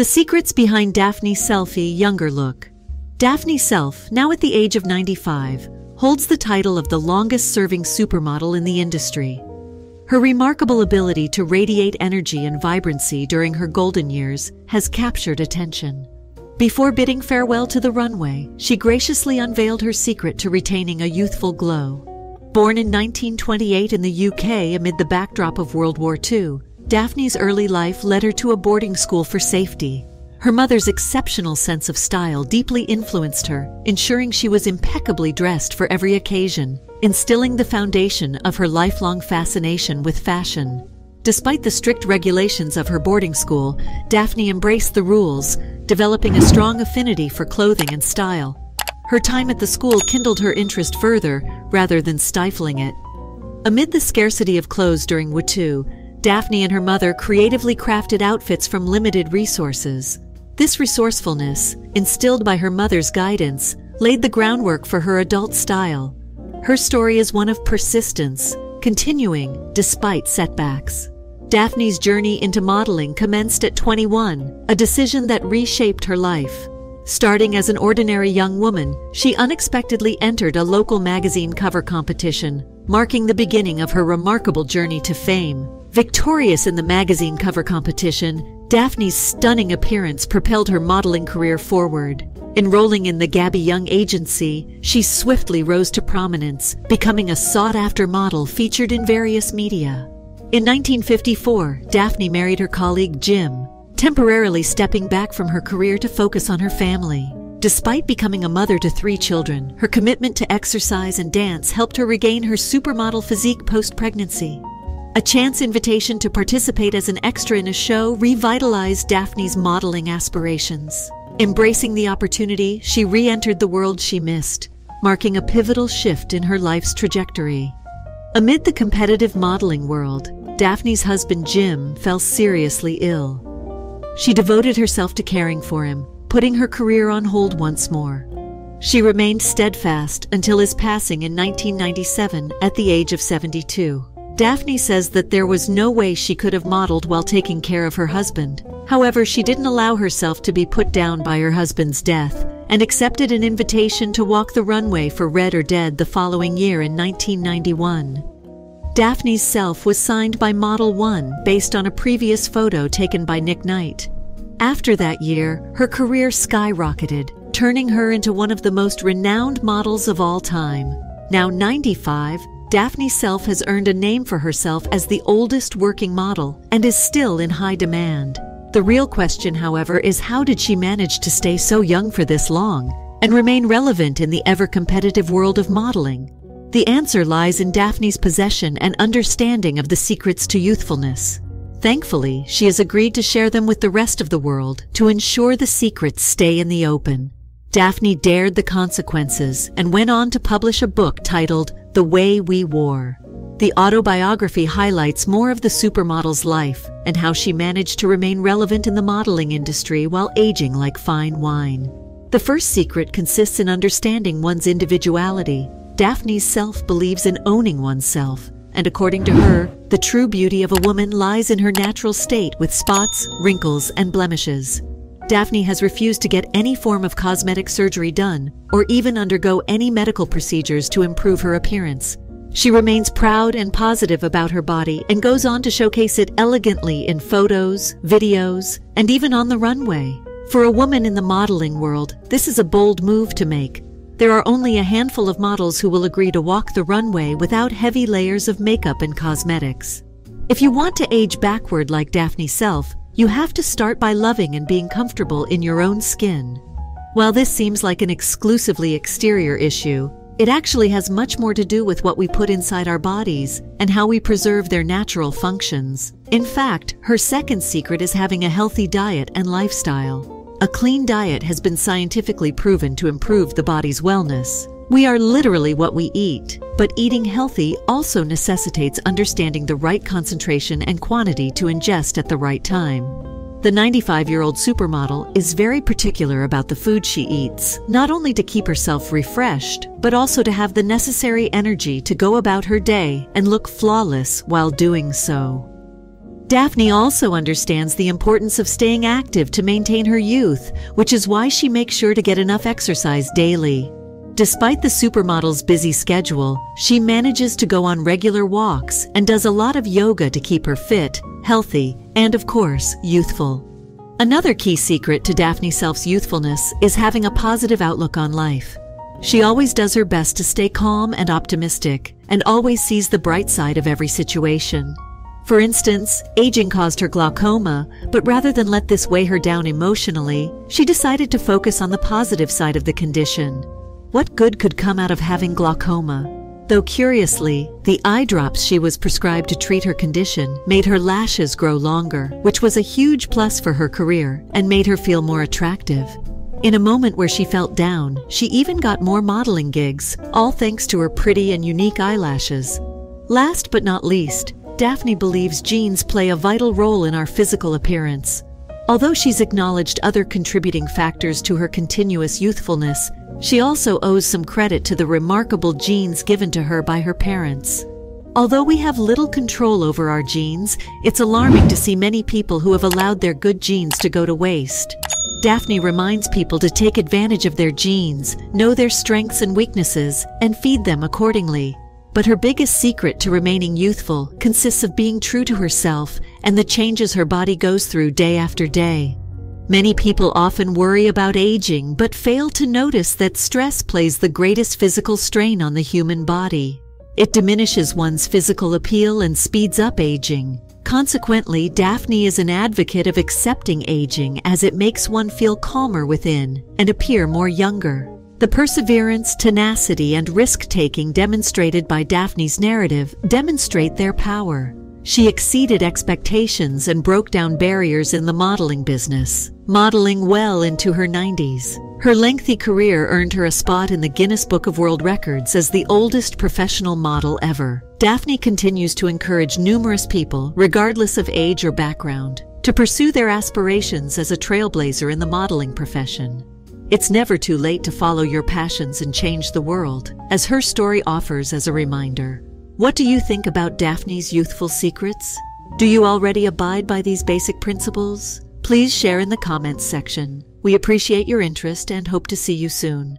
The secrets behind Daphne Selfie Younger Look. Daphne Selfe, now at the age of 95, holds the title of the longest serving supermodel in the industry. Her remarkable ability to radiate energy and vibrancy during her golden years has captured attention. Before bidding farewell to the runway, she graciously unveiled her secret to retaining a youthful glow. Born in 1928 in the UK amid the backdrop of World War II, Daphne's early life led her to a boarding school for safety. Her mother's exceptional sense of style deeply influenced her, ensuring she was impeccably dressed for every occasion, instilling the foundation of her lifelong fascination with fashion. Despite the strict regulations of her boarding school, Daphne embraced the rules, developing a strong affinity for clothing and style. Her time at the school kindled her interest further, rather than stifling it. Amid the scarcity of clothes during WuTu, Daphne and her mother creatively crafted outfits from limited resources. This resourcefulness, instilled by her mother's guidance, laid the groundwork for her adult style. Her story is one of persistence, continuing despite setbacks. Daphne's journey into modeling commenced at 21, a decision that reshaped her life. Starting as an ordinary young woman, she unexpectedly entered a local magazine cover competition, marking the beginning of her remarkable journey to fame. Victorious in the magazine cover competition, Daphne's stunning appearance propelled her modeling career forward. Enrolling in the Gabby Young agency, she swiftly rose to prominence, becoming a sought-after model featured in various media. In 1954, Daphne married her colleague Jim, temporarily stepping back from her career to focus on her family. Despite becoming a mother to three children, her commitment to exercise and dance helped her regain her supermodel physique post-pregnancy. A chance invitation to participate as an extra in a show revitalized Daphne's modeling aspirations. Embracing the opportunity, she re entered the world she missed, marking a pivotal shift in her life's trajectory. Amid the competitive modeling world, Daphne's husband Jim fell seriously ill. She devoted herself to caring for him, putting her career on hold once more. She remained steadfast until his passing in 1997 at the age of 72. Daphne says that there was no way she could have modeled while taking care of her husband. However, she didn't allow herself to be put down by her husband's death and accepted an invitation to walk the runway for Red or Dead the following year in 1991. Daphne Selfe was signed by Model One based on a previous photo taken by Nick Knight. After that year, her career skyrocketed, turning her into one of the most renowned models of all time. Now 95, Daphne Selfe has earned a name for herself as the oldest working model and is still in high demand. The real question, however, is how did she manage to stay so young for this long and remain relevant in the ever competitive world of modeling? The answer lies in Daphne's possession and understanding of the secrets to youthfulness. Thankfully, she has agreed to share them with the rest of the world to ensure the secrets stay in the open. Daphne dared the consequences and went on to publish a book titled The Way We Wore. The autobiography highlights more of the supermodel's life and how she managed to remain relevant in the modeling industry while aging like fine wine. The first secret consists in understanding one's individuality. Daphne Selfe believes in owning oneself, and according to her, the true beauty of a woman lies in her natural state with spots, wrinkles, and blemishes. Daphne has refused to get any form of cosmetic surgery done or even undergo any medical procedures to improve her appearance. She remains proud and positive about her body and goes on to showcase it elegantly in photos, videos, and even on the runway. For a woman in the modeling world, this is a bold move to make. There are only a handful of models who will agree to walk the runway without heavy layers of makeup and cosmetics. If you want to age backward like Daphne Selfe, you have to start by loving and being comfortable in your own skin. While this seems like an exclusively exterior issue, it actually has much more to do with what we put inside our bodies and how we preserve their natural functions. In fact, her second secret is having a healthy diet and lifestyle. A clean diet has been scientifically proven to improve the body's wellness. We are literally what we eat, but eating healthy also necessitates understanding the right concentration and quantity to ingest at the right time. The 95 year old supermodel is very particular about the food she eats, not only to keep herself refreshed, but also to have the necessary energy to go about her day and look flawless while doing so. Daphne also understands the importance of staying active to maintain her youth, which is why she makes sure to get enough exercise daily. Despite the supermodel's busy schedule, she manages to go on regular walks and does a lot of yoga to keep her fit, healthy, and of course, youthful. Another key secret to Daphne Selfe's youthfulness is having a positive outlook on life. She always does her best to stay calm and optimistic, and always sees the bright side of every situation. For instance, aging caused her glaucoma, but rather than let this weigh her down emotionally, she decided to focus on the positive side of the condition. What good could come out of having glaucoma? Though curiously, the eye drops she was prescribed to treat her condition made her lashes grow longer, which was a huge plus for her career and made her feel more attractive. In a moment where she felt down, she even got more modeling gigs, all thanks to her pretty and unique eyelashes. Last but not least, Daphne believes genes play a vital role in our physical appearance. Although she's acknowledged other contributing factors to her continuous youthfulness, she also owes some credit to the remarkable genes given to her by her parents. Although we have little control over our genes, it's alarming to see many people who have allowed their good genes to go to waste. Daphne reminds people to take advantage of their genes, know their strengths and weaknesses, and feed them accordingly. But her biggest secret to remaining youthful consists of being true to herself and the changes her body goes through day after day. Many people often worry about aging, but fail to notice that stress plays the greatest physical strain on the human body. It diminishes one's physical appeal and speeds up aging. Consequently, Daphne is an advocate of accepting aging as it makes one feel calmer within and appear more younger. The perseverance, tenacity, and risk-taking demonstrated by Daphne's narrative demonstrate their power. She exceeded expectations and broke down barriers in the modeling business, modeling well into her 90s. Her lengthy career earned her a spot in the Guinness Book of World Records as the oldest professional model ever. Daphne continues to encourage numerous people, regardless of age or background, to pursue their aspirations as a trailblazer in the modeling profession. It's never too late to follow your passions and change the world, as her story offers as a reminder. What do you think about Daphne's youthful secrets? Do you already abide by these basic principles? Please share in the comments section. We appreciate your interest and hope to see you soon.